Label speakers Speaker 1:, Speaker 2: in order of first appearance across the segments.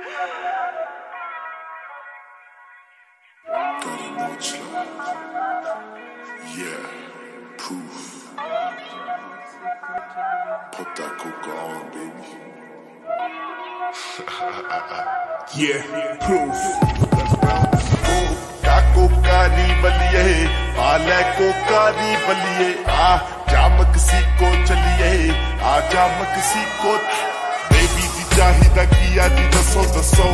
Speaker 1: Yeah, proof.
Speaker 2: कोका कोकारी सी को चलिए आ जामक सी ਚਾਹੀਦਾ ਕੀ ਆ ਦੱਸੋ ਦੱਸੋ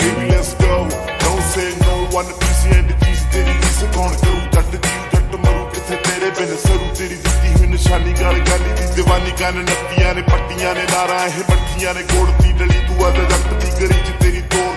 Speaker 2: baby let's go don't say no one PC and ਚੀਜ਼ ਤੇਰੀ ਰੀਸ ਕੌਣ ਕਰੂ ਜੱਟ ਜੀ ਜੱਟ ਮਰੂ ਕਿੱਥੇ ਤੇਰੇ ਬਿਨ ਸਰੂ ਤੇਰੀ ਦਿੱਤੀ ਹੋਈ ਨਿਸ਼ਾਨੀ ਗਾਲ ਗਾਲੀ ਦੀ ਦੀਵਾਨੀ ਕੰਨ ਨੱਤੀਆਂ ਨੇ ਪੱਟੀਆਂ ਨੇ ਨਾਰਾਂ ਇਹ ਬੱਠੀਆਂ ਨੇ ਗੋੜ ਦੀ ਡਲੀ ਤੂੰ ਆ ਤੇ ਜੱਟ ਦੀ ਗਰੀ ਚ ਤੇਰੀ ਤੋੜ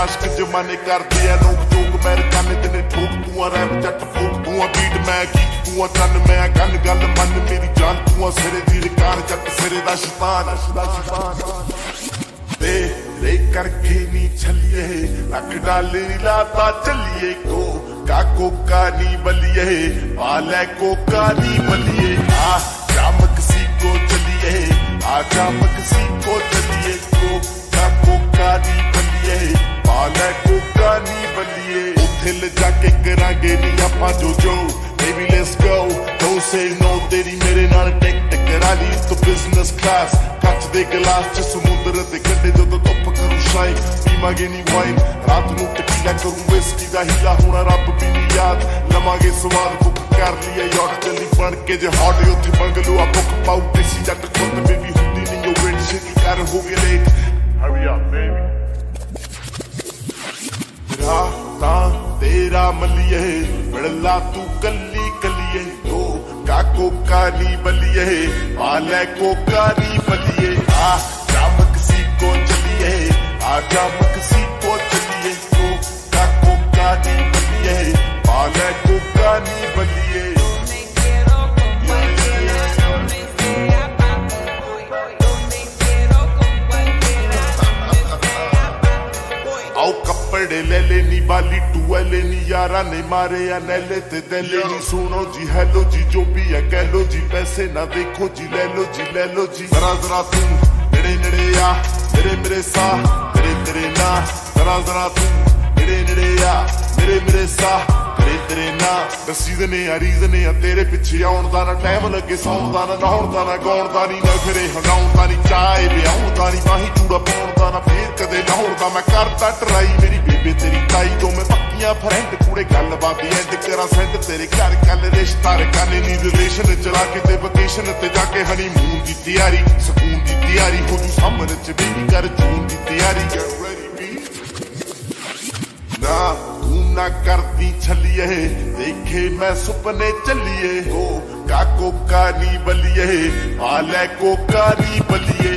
Speaker 2: ਆਸ਼ਕ ਜਮਾਨੇ ਕਰਦੇ ਆ ਲੋਕ ਜੋਗ ਅਮਰੀਕਾਨੇ ਤੇ ਨੇ ਠੋਕ ਤੂੰ ਆ ਰੈਪ ਜੱਟ ਫੋਕ ਤੂੰ ਆ ਬੀਟ ਮੈਂ ਕੀ ਤੂੰ ਆ ਚੰਨ ਮੈਂ ਕੰਨ ਗੱਲ ਮੰਨ ਮੇਰੀ ਜਾਨ ਤੂੰ ਆ ਸਿਰੇ ਦੀ ਰਕਾਰ ਜੱਟ ਸਿਰੇ ਦਾ ਸ਼ੈਤਾਨ ਅਸ਼ਦਾ ਸ਼ੈਤਾਨ ਤੇਰੇ ਕਰਕੇ ਨੀ ਛੱਲੀਏ ਅੱਖ ਡਾਲੇ ਨੀ ਲਾਤਾ ਚੱਲੀਏ ਕੋ ਕਾ ਕੋਕਾ ਨੀ ਬਲੀਏ ਪਾਲੇ ਕੋਕਾ ਨੀ ਬਲੀਏ ਆ ਚਮਕ ਸੀ ਕੋ ਚੱਲੀਏ ਆ ਚਮਕ ਸੀ ਕੋ ਚੱਲੀਏ ਕੋ ਕਾ ਕੋਕਾ ਨੀ ਬਲੀਏ ਪਾਲੇ ਕੋਕਾ ਨੀ ਬਲੀਏ ਉੱਥੇ ਲਿਜਾ ਕੇ ਕਰਾਂਗੇ ਨੀ ਆਪਾਂ ਜੋ Don't say no ਤੇਰੀ ਮੇਰੇ ਨਾਲ ਟਿਕ ਟਿਕ ਕਰਾ ਲਈ ਤੂੰ ਬਿਜ਼ਨਸ ਕਲਾਸ ਕੱਚ ਦੇ ਗਲਾਸ ਚ ਸਮੁੰਦਰ ਦੇ ਕੰਢੇ ਜਦੋਂ ਧੁੱਪ ਕਰੂ ਸ਼ਾਈ ਪੀਵਾਂਗੇ ਨੀ ਵਾਈਨ ਰਾਤ ਨੂੰ ਟਕੀਲਾ ਕਰੂ ਵਿਸਕੀ ਦਾ ਹੀਲਾ ਹੋਣਾ ਰੱਬ ਵੀ ਨੀ ਯਾਦ ਲਵਾਂਗੇ ਸਵਾਦ ਬੁੱਕ ਕਰ ਲਈਏ ਯਾਟ ਚੱਲੀ ਬਣ ਕੇ ਜੇ ਹੌਟ ਉੱਥੇ ਬੰਗਲੂ ਆ ਬੁੱਕ ਪਾਉ ਦੇਸੀ ਜੱਟ ਖੁਦ ਬੇਬੀ ਹੁੰਦੀ ਨਹੀਂ ਉਹ ਰੇਡ ਛੇਤੀ ਕਰ ਹੋ ਗਏ ਲੇਟ ਹਰੀ ਅਪ ਬੇਬੀ ਰਾਤਾਂ ਤੇਰਾ ਮੱਲੀਏ ਮਿਲਲਾ ਤੂੰ ਕੱਲੀ ਕੱਲੀਏ ਓ ਕਾ कारी बलिए आले को कारी बलिए। आ जामक सी को चलिए आ जामक ਕੱਪੜੇ ਲੈ ਲੈ ਨੀ ਬਾਲੀ ਟੂਐਲੇ ਨੀ ਯਾਰਾਂ ਨੇ ਮਾਰੇ ਆ ਨੈਲੇ ਤੇ ਦੈਲੇ ਨੀ। ਸੁਣੋ ਜੀ ਹੈਲੋ ਜੀ ਜੋ ਵੀ ਹੈ ਕਹਿ ਲੋ ਜੀ ਪੈਸੇ ਨਾ ਦੇਖੋ ਜੀ ਲੈ ਲੋ ਜੀ ਲੈ ਲੋ ਜੀ। ਜ਼ਰਾ ਜ਼ਰਾ ਤੂੰ ਨੇੜੇ ਨੇੜੇ ਆ ਮੇਰੇ ਮੇਰੇ ਸਾਹ ਤੇਰੇ ਤੇਰੇ ਨਾ। ਜ਼ਰਾ ਜ਼ਰਾ ਤੂੰ ਨੇੜੇ ਨੇੜੇ ਆ ਮੇਰੇ ਮੇਰੇ ਸਾਹ ਤੇਰੇ ਤੇਰੇ ਨਾ। ਦਸੀ ਦੇ ਨੇ ਆ ਰੀਜ਼ਨ ਆ ਤੇਰੇ ਪਿੱਛੇ ਆਉਣ ਦਾ ਨਾ ਟਾਈਮ ਲੱਗੇ ਸੌਣ ਦਾ ਨਾ ਨਹਾਉਣ ਦਾ ਨਾ ਗਾਉਣ ਦਾ ਨਹੀਂ ਨਾ ਫਿਰੇ ਹਗਾਉਣ ਦਾ ਨਹੀਂ ਚਾਹੇ ਐਂਡ ਕਰਾਂ ਸੈਂਡ ਤੇਰੇ ਘਰ ਕੱਲ ਰਿਸ਼ਤਾ ਰਕਾਨੇ ਨੀ ਰਿਲੇਸ਼ਨ ਚਲਾ ਕੇ ਤੇ ਵਕੇਸ਼ਨ ਤੇ ਜਾ ਕੇ ਹਨੀਮੂਨ ਦੀ ਤਿਆਰੀ, ਸਕੂਨ ਦੀ ਤਿਆਰੀ, ਹੋ ਜੂ ਸਾਹਮਣੇ ਚ ਬੇਬੀ ਕਰ ਜੂਨ ਦੀ ਤਿਆਰੀ। Get ready ਬੀ ਨਾ, ਤੂੰ ਨਾ ਕਰਦੀ ਛੱਲੀਏ, ਦੇਖੇ ਮੈਂ ਸੁਪਨੇ ਚੱਲੀਏ। ਓ ਕਾ ਕੋਕਾ ਨੀ ਬਲੀਏ, ਆ ਲੈ ਕੋਕਾ ਨੀ ਬਲੀਏ।